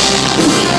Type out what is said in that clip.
Boom.